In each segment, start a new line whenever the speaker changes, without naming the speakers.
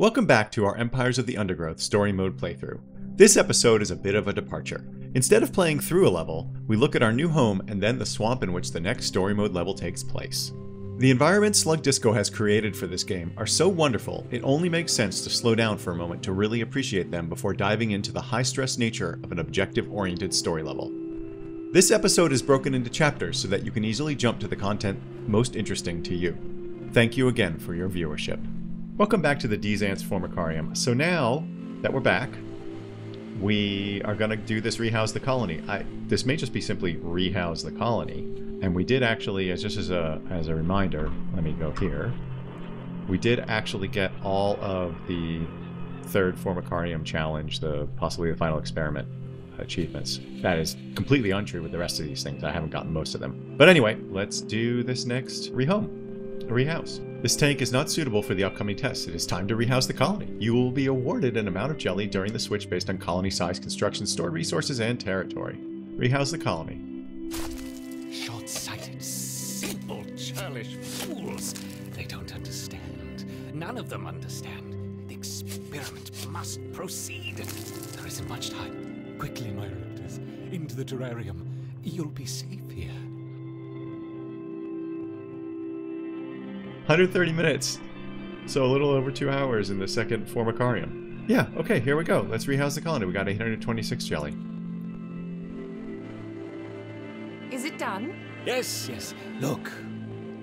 Welcome back to our Empires of the Undergrowth story mode playthrough. This episode is a bit of a departure. Instead of playing through a level, we look at our new home and then the swamp in which the next story mode level takes place. The environments Slug Disco has created for this game are so wonderful, it only makes sense to slow down for a moment to really appreciate them before diving into the high stress nature of an objective oriented story level. This episode is broken into chapters so that you can easily jump to the content most interesting to you. Thank you again for your viewership. Welcome back to the Deez Antz Formicarium. So now that we're back, we are going to do this rehouse the colony. I, this may just be simply rehouse the colony. And we did actually, as just as a, as a reminder, let me go here. We did actually get all of the third Formicarium challenge, the possibly the final experiment achievements. That is completely untrue with the rest of these things. I haven't gotten most of them. But anyway, let's do this next rehome, rehouse. This tank is not suitable for the upcoming test. It is time to rehouse the colony. You will be awarded an amount of jelly during the switch based on colony size, construction, stored resources, and territory. Rehouse the colony.
Short-sighted, simple, churlish fools. They don't understand. None of them understand. The experiment must proceed. There isn't much time. Quickly, my raptors. Into the terrarium. You'll be safe here.
130 minutes. So a little over two hours in the second Formicarium. Yeah, okay, here we go. Let's rehouse the colony. We got 826 jelly.
Is it done?
Yes, yes. Look.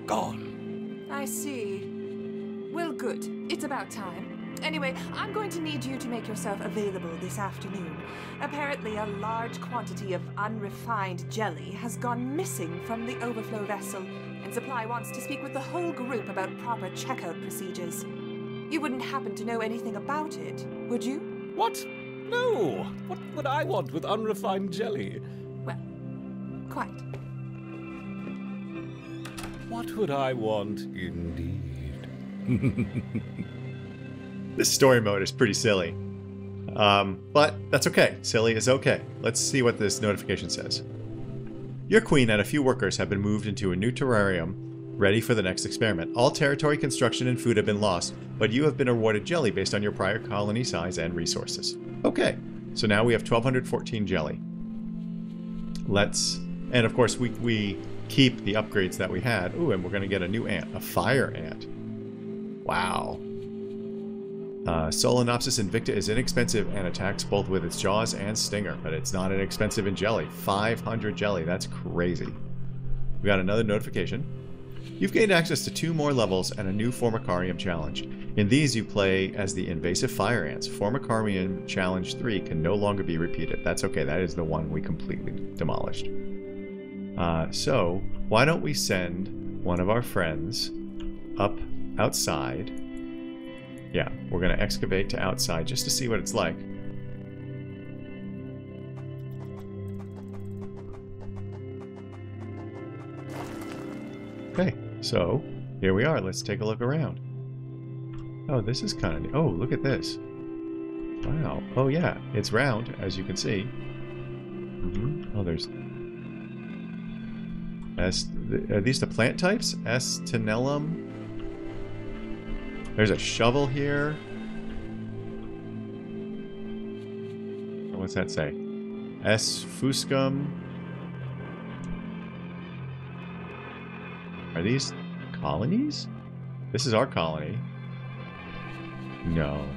Gone.
I see. Well, good. It's about time. Anyway, I'm going to need you to make yourself available this afternoon. Apparently, a large quantity of unrefined jelly has gone missing from the overflow vessel, and Supply wants to speak with the whole group about proper checkout procedures. You wouldn't happen to know anything about it, would you?
What? No. What would I want with unrefined jelly?
Well, quite.
What would I want indeed?
This story mode is pretty silly. Um, but that's okay. Silly is okay. Let's see what this notification says. Your queen and a few workers have been moved into a new terrarium ready for the next experiment. All territory, construction, and food have been lost, but you have been awarded jelly based on your prior colony size and resources. Okay, so now we have 1214 jelly. Let's, and of course we, we keep the upgrades that we had. Ooh, and we're going to get a new ant, a fire ant. Wow. Uh, Solenopsis invicta is inexpensive and attacks both with its jaws and stinger, but it's not inexpensive in jelly. 500 jelly, that's crazy. We got another notification. You've gained access to two more levels and a new Formicarium challenge. In these, you play as the invasive fire ants. Formicarium Challenge 3 can no longer be repeated. That's okay, that is the one we completely demolished. Uh, so, why don't we send one of our friends up outside yeah, we're going to excavate to outside just to see what it's like. Okay, so here we are. Let's take a look around. Oh, this is kind of. Oh, look at this. Wow. Oh, yeah. It's round, as you can see. Mm -hmm. Oh, there's... S are these the plant types? S. there's a shovel here. What's that say? S. fuscum. Are these colonies? This is our colony. No.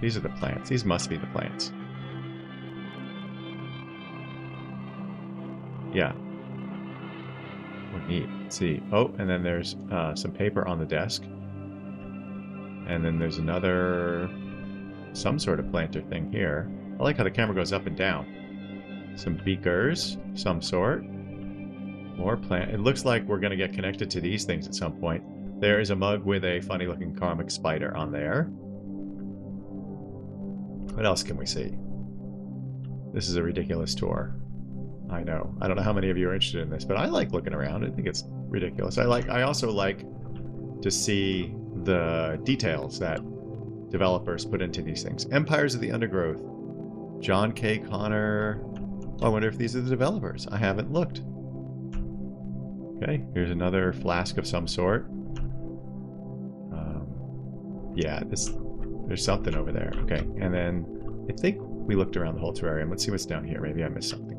These are the plants. These must be the plants. Yeah. What neat. Let's see. Oh, and then there's uh, some paper on the desk. And then there's another, some sort of planter thing here. I like how the camera goes up and down. Some beakers, some sort. More plant. It looks like we're going to get connected to these things at some point. There is a mug with a funny looking karmic spider on there. What else can we see? This is a ridiculous tour. I know. I don't know how many of you are interested in this, but I like looking around. I think it's ridiculous. I like. I also like to see the details that developers put into these things. Empires of the Undergrowth. John K. Connor. Oh, I wonder if these are the developers. I haven't looked. Okay, here's another flask of some sort. Um, yeah, this There's something over there. Okay, and then I think we looked around the whole terrarium. Let's see what's down here. Maybe I missed something.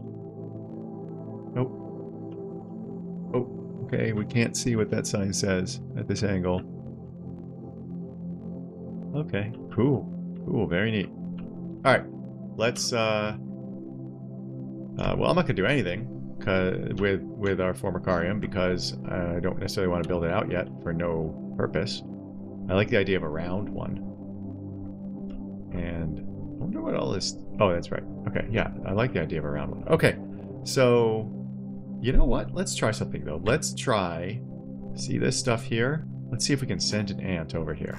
Nope. Oh, okay. We can't see what that sign says at this angle. Okay, cool. Cool, very neat. Alright, let's, uh... Uh, well, I'm not going to do anything with with our former Formicarium because I don't necessarily want to build it out yet for no purpose. I like the idea of a round one. And I wonder what all this... Oh, that's right. Okay, yeah, I like the idea of a round one. Okay, so... You know what? Let's try something, though. Let's try... See this stuff here? Let's see if we can send an ant over here.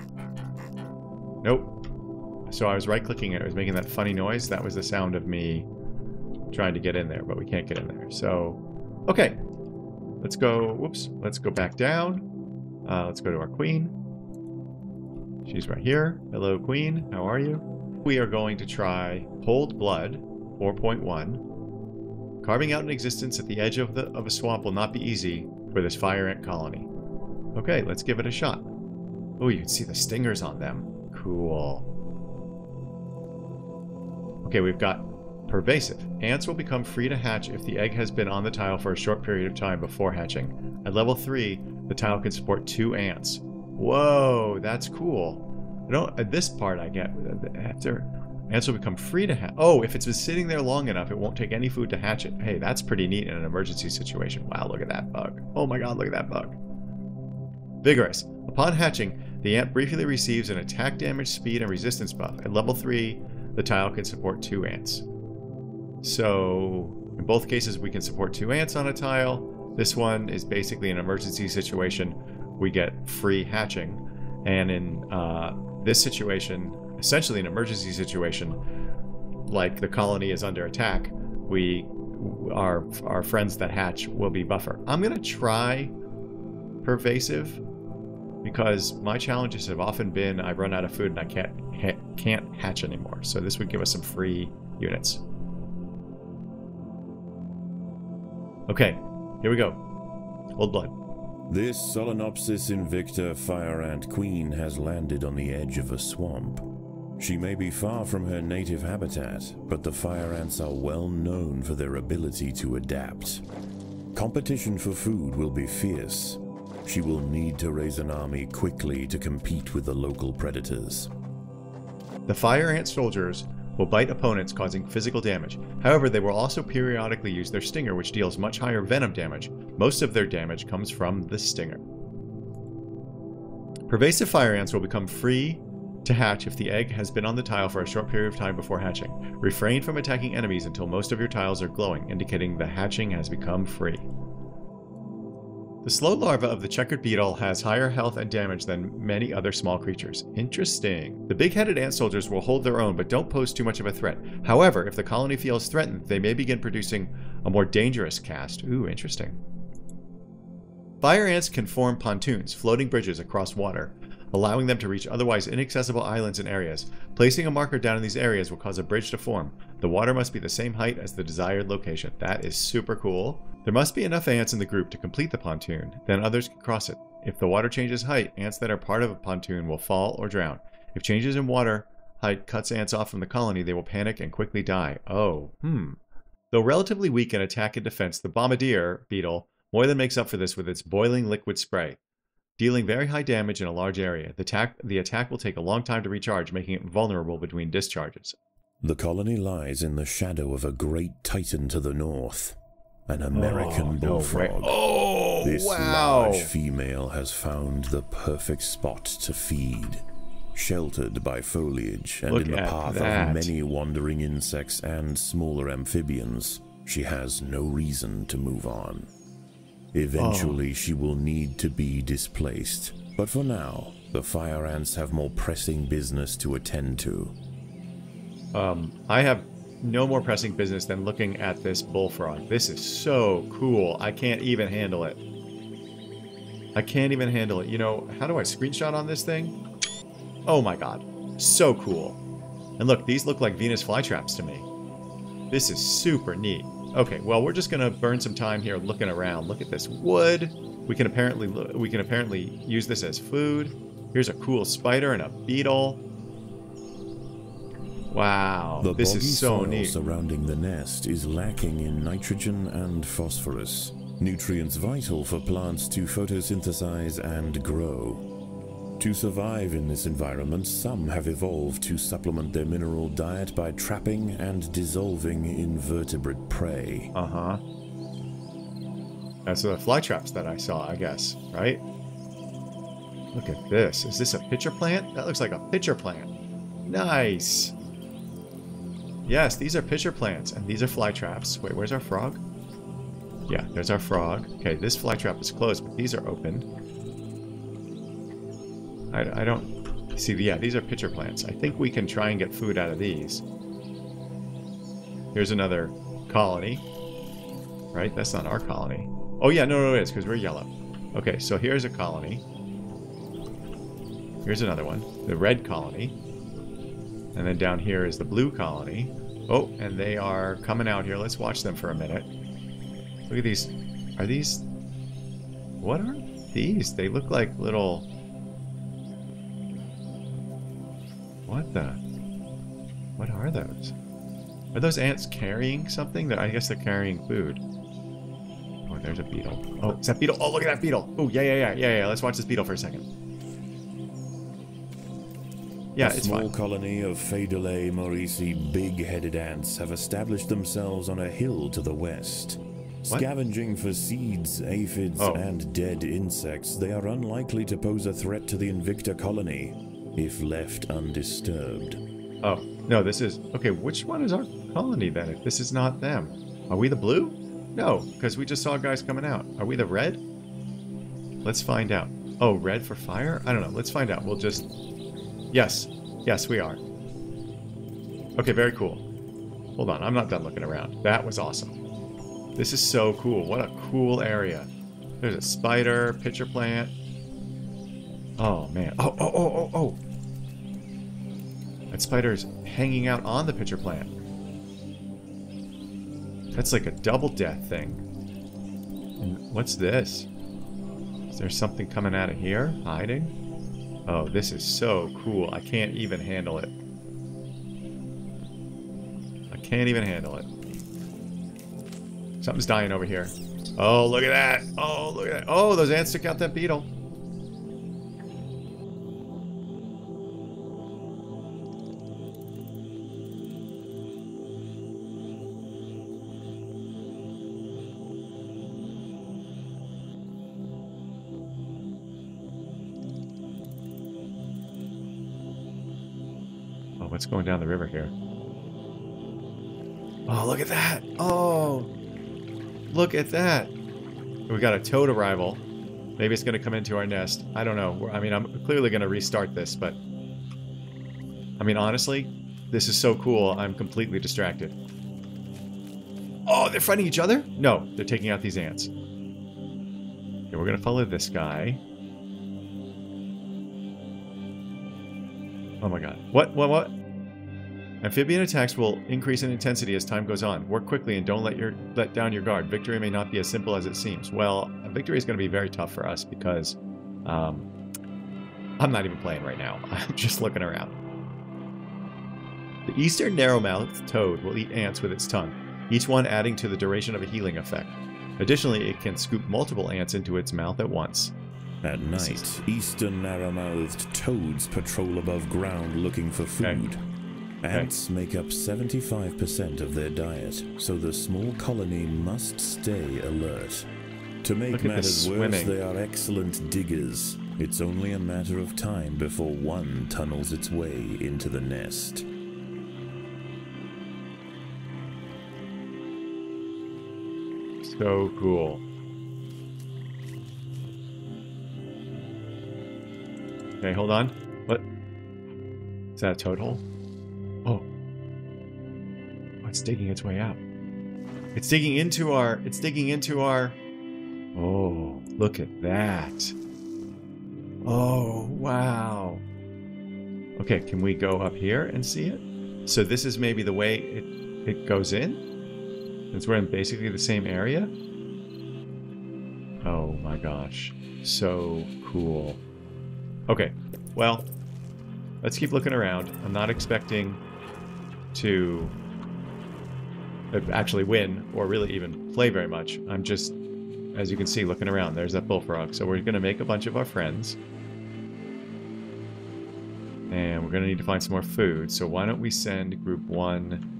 Nope. So I was right-clicking it. It was making that funny noise. That was the sound of me trying to get in there, but we can't get in there. So, okay. Let's go... Whoops. Let's go back down. Uh, let's go to our queen. She's right here. Hello, queen. How are you? We are going to try Cold Blood 4.1. Carving out an existence at the edge of, the, of a swamp will not be easy for this fire ant colony. Okay, let's give it a shot. Oh, you can see the stingers on them. Cool. Okay, we've got pervasive. Ants will become free to hatch if the egg has been on the tile for a short period of time before hatching. At level 3, the tile can support two ants. Whoa, that's cool. I don't, at this part I get, after, ants will become free to hatch. Oh, if it's been sitting there long enough, it won't take any food to hatch it. Hey, that's pretty neat in an emergency situation. Wow, look at that bug. Oh my god, look at that bug. Vigorous. Upon hatching, the ant briefly receives an attack damage, speed, and resistance buff. At level 3, the tile can support two ants. So, in both cases, we can support two ants on a tile. This one is basically an emergency situation. We get free hatching. And in uh, this situation, essentially an emergency situation, like the colony is under attack, we our our friends that hatch will be buffer. I'm gonna try pervasive because my challenges have often been I run out of food and I can't ha can't hatch anymore. So this would give us some free units. Okay, here we go. Cold Blood.
This Solenopsis invicta fire ant queen has landed on the edge of a swamp. She may be far from her native habitat, but the fire ants are well known for their ability to adapt. Competition for food will be fierce. She will need to raise an army quickly to compete with the local predators.
The fire ant soldiers will bite opponents causing physical damage. However, they will also periodically use their stinger which deals much higher venom damage. Most of their damage comes from the stinger. Pervasive fire ants will become free to hatch if the egg has been on the tile for a short period of time before hatching. Refrain from attacking enemies until most of your tiles are glowing, indicating the hatching has become free. The slow larva of the checkered beetle has higher health and damage than many other small creatures. Interesting. The big-headed ant soldiers will hold their own but don't pose too much of a threat. However, if the colony feels threatened, they may begin producing a more dangerous caste. Ooh, interesting. Fire ants can form pontoons, floating bridges across water, allowing them to reach otherwise inaccessible islands and areas. Placing a marker down in these areas will cause a bridge to form. The water must be the same height as the desired location. That is super cool. There must be enough ants in the group to complete the pontoon, then others can cross it. If the water changes height, ants that are part of a pontoon will fall or drown. If changes in water height cuts ants off from the colony, they will panic and quickly die. Oh, hmm. Though relatively weak in attack and defense, the bombardier beetle more than makes up for this with its boiling liquid spray. Dealing very high damage in a large area, the attack, the attack will take a long time to recharge, making it vulnerable between discharges.
The colony lies in the shadow of a great titan to the north an American oh, bullfrog.
No oh,
this
wow.
large female has found the perfect spot to feed. Sheltered by foliage and
Look
in the path
that.
of many wandering insects and smaller amphibians, she has no reason to move on. Eventually, oh. she will need to be displaced, but for now, the fire ants have more pressing business to attend to.
Um, I have no more pressing business than looking at this bullfrog. This is so cool. I can't even handle it. I can't even handle it. You know, how do I screenshot on this thing? Oh my god. So cool. And look, these look like Venus flytraps to me. This is super neat. Okay, well, we're just gonna burn some time here looking around. Look at this wood. We can apparently we can apparently use this as food. Here's a cool spider and a beetle. Wow,
The
this is so
soil
neat.
surrounding the nest is lacking in nitrogen and phosphorus, nutrients vital for plants to photosynthesize and grow. To survive in this environment, some have evolved to supplement their mineral diet by trapping and dissolving invertebrate prey.
Uh huh. That's the fly traps that I saw, I guess, right? Look at this. Is this a pitcher plant? That looks like a pitcher plant. Nice. Yes, these are pitcher plants, and these are fly traps. Wait, where's our frog? Yeah, there's our frog. Okay, this fly trap is closed, but these are open. I, I don't... See, yeah, these are pitcher plants. I think we can try and get food out of these. Here's another colony. Right? That's not our colony. Oh, yeah, no, no, it is, because we're yellow. Okay, so here's a colony. Here's another one. The red colony. And then down here is the blue colony. Oh, and they are coming out here. Let's watch them for a minute. Look at these. Are these... What are these? They look like little... What the... What are those? Are those ants carrying something? That I guess they're carrying food. Oh, there's a beetle. Oh, is that beetle? Oh, look at that beetle. Oh, yeah, yeah, yeah, yeah, yeah. Let's watch this beetle for a second. Yeah,
a
it's
small
fine.
colony of Pheidole morrisi big-headed ants have established themselves on a hill to the west.
What?
Scavenging for seeds, aphids,
Oh.
and dead insects, they are unlikely to pose a threat to the Invicta colony if left undisturbed.
Oh, no, this is... Okay, which one is our colony then, if this is not them? Are we the blue? No, because we just saw guys coming out. Are we the red? Let's find out. Oh, red for fire? I don't know. Let's find out. We'll just... Yes. Yes, we are. Okay, very cool. Hold on, I'm not done looking around. That was awesome. This is so cool. What a cool area. There's a spider, pitcher plant. Oh, man. Oh, oh, oh, oh, oh. That spider's hanging out on the pitcher plant. That's like a double death thing. And what's this? Is there something coming out of here? Hiding? Oh, this is so cool. I can't even handle it. I can't even handle it. Something's dying over here. Oh, look at that. Oh, look at that. Oh, those ants took out that beetle. Oh, what's going down the river here? Oh, look at that! Oh, look at that! We got a toad arrival. Maybe it's going to come into our nest. I don't know. I mean, I'm clearly going to restart this, but... I mean, honestly, this is so cool, I'm completely distracted. Oh, they're fighting each other? No, they're taking out these ants. Okay, we're going to follow this guy. Oh my god. What? What? What? Amphibian attacks will increase in intensity as time goes on. Work quickly and don't let your let down your guard. Victory may not be as simple as it seems. Well, victory is going to be very tough for us because um, I'm not even playing right now. I'm just looking around. The eastern narrow-mouthed toad will eat ants with its tongue, each one adding to the duration of a healing effect. Additionally, it can scoop multiple ants into its mouth at once.
At night, eastern narrow-mouthed toads patrol above ground looking for food. Ants make up 75% of their diet, so the small colony must stay alert. To make matters worse, they are excellent diggers. It's only a matter of time before one tunnels its way into the nest.
So cool. Okay, hold on. What? Is that a toad hole? It's digging its way out. It's digging into our... It's digging into our... Oh, look at that. Oh, wow. Okay, can we go up here and see it? So this is maybe the way it, it goes in? Since we're in basically the same area? Oh my gosh. So cool. Okay, well, let's keep looking around. I'm not expecting to Uh, actually win or really even play very much. I'm just, as you can see, looking around. There's that bullfrog. So we're going to make a bunch of our friends. And we're going to need to find some more food. So why don't we send group one...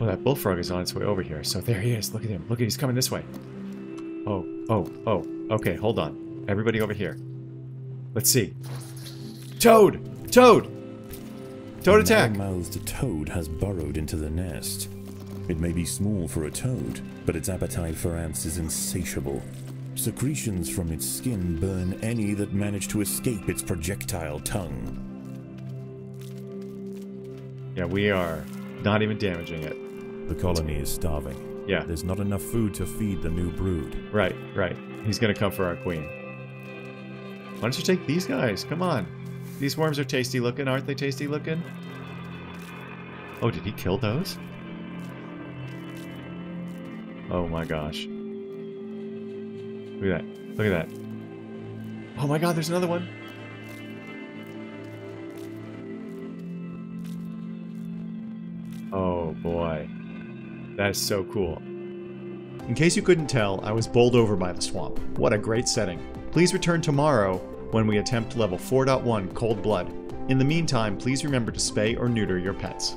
Oh, that bullfrog is on its way over here. So there he is. Look at him. Look at he's coming this way. Oh, oh, oh. Okay, hold on. Everybody over here. Let's see. Toad! Toad! Toad attack!
A mouthed toad has burrowed into the nest. It may be small for a toad, but its appetite for ants is insatiable. Secretions from its skin burn any that manage to escape its projectile tongue.
Yeah, we are not even damaging it.
The colony is starving.
Yeah,
There's not enough food to feed the new brood.
right, right. He's gonna come for our queen. Why don't you take these guys? Come on. These worms are tasty looking, aren't they tasty looking? Oh, did he kill those? Oh my gosh. Look at that. Look at that. Oh my god, there's another one. Oh boy. That is so cool. In case you couldn't tell, I was bowled over by the swamp. What a great setting. Please return tomorrow when we attempt level 4.1 Cold Blood. In the meantime, please remember to spay or neuter your pets.